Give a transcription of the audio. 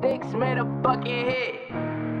Dicks made a fucking hit.